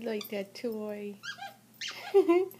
You like that toy?